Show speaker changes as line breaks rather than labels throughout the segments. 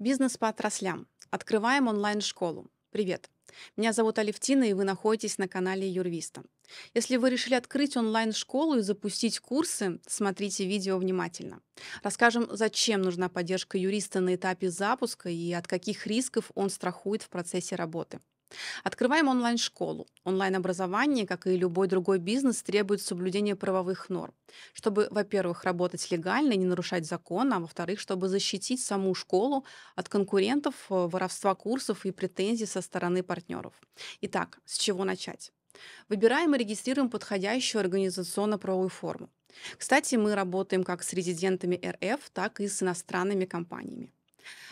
Бизнес по отраслям. Открываем онлайн-школу. Привет. Меня зовут Алевтина, и вы находитесь на канале Юрвиста. Если вы решили открыть онлайн-школу и запустить курсы, смотрите видео внимательно. Расскажем, зачем нужна поддержка юриста на этапе запуска и от каких рисков он страхует в процессе работы. Открываем онлайн-школу. Онлайн-образование, как и любой другой бизнес, требует соблюдения правовых норм, чтобы, во-первых, работать легально и не нарушать закон, а во-вторых, чтобы защитить саму школу от конкурентов, э, воровства курсов и претензий со стороны партнеров. Итак, с чего начать? Выбираем и регистрируем подходящую организационно-правовую форму. Кстати, мы работаем как с резидентами РФ, так и с иностранными компаниями.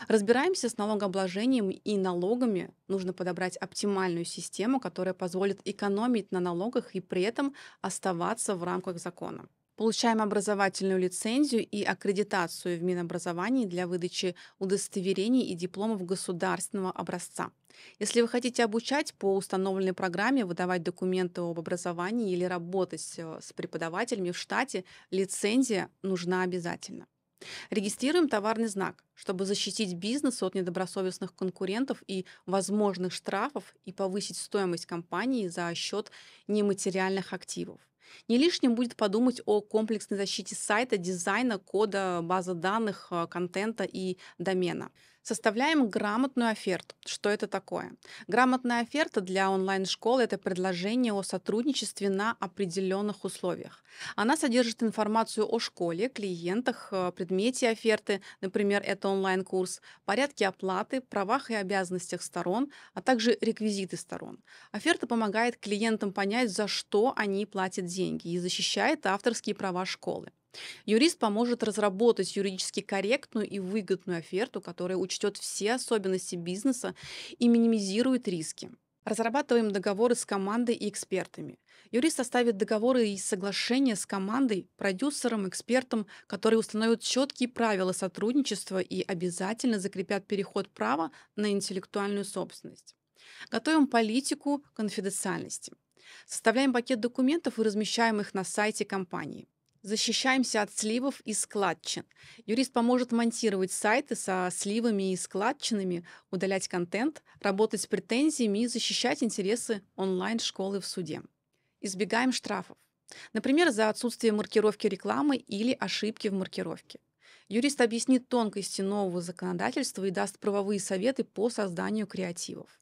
Разбираемся с налогообложением и налогами. Нужно подобрать оптимальную систему, которая позволит экономить на налогах и при этом оставаться в рамках закона. Получаем образовательную лицензию и аккредитацию в Минобразовании для выдачи удостоверений и дипломов государственного образца. Если вы хотите обучать по установленной программе, выдавать документы об образовании или работать э, с преподавателями в штате, лицензия нужна обязательно. Регистрируем товарный знак, чтобы защитить бизнес от недобросовестных конкурентов и возможных штрафов и повысить стоимость компании за счет нематериальных активов. Не лишним будет подумать о комплексной защите сайта, дизайна, кода, базы данных, э, контента и домена. Составляем грамотную оферту. Что это такое? Грамотная оферта для онлайн-школы– это предложение о сотрудничестве на определенных условиях. Она содержит информацию о школе, клиентах, э, предмете оферты, например, это онлайн-курс, порядке оплаты, правах и обязанностях сторон, а также реквизиты сторон. Оферта помогает клиентам понять, за что они платят деньги и защищает авторские права школы. Юрист поможет разработать юридически корректную и выгодную оферту, которая учтет все особенности бизнеса и минимизирует риски. Разрабатываем договоры с командой и экспертами. Юрист составит договоры и соглашения с командой, продюсером, экспертом, которые установят четкие правила сотрудничества и обязательно закрепят переход права на интеллектуальную собственность. Готовим политику конфиденциальности. Составляем пакет документов и размещаем их на сайте компании. Защищаемся от сливов и складчин. Юрист поможет монтировать сайты со сливами и складчинами, удалять контент, работать с претензиями и защищать интересы онлайн-школы в суде. Избегаем штрафов. Например, за отсутствие маркировки рекламы или ошибки в маркировке. Юрист объяснит тонкости нового законодательства и даст правовые советы по созданию креативов.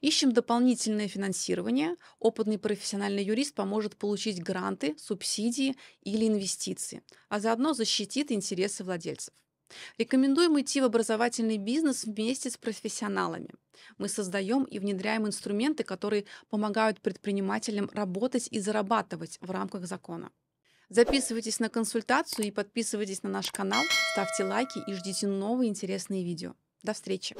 Ищем дополнительное финансирование. Опытный профессиональный юрист поможет получить гранты, субсидии или инвестиции, а заодно защитит интересы владельцев. Рекомендуем идти в образовательный бизнес вместе с профессионалами. Мы создаем и внедряем инструменты, которые помогают предпринимателям работать и зарабатывать в рамках закона. Записывайтесь на консультацию и подписывайтесь на наш канал, ставьте лайки и ждите новые интересные видео. До встречи!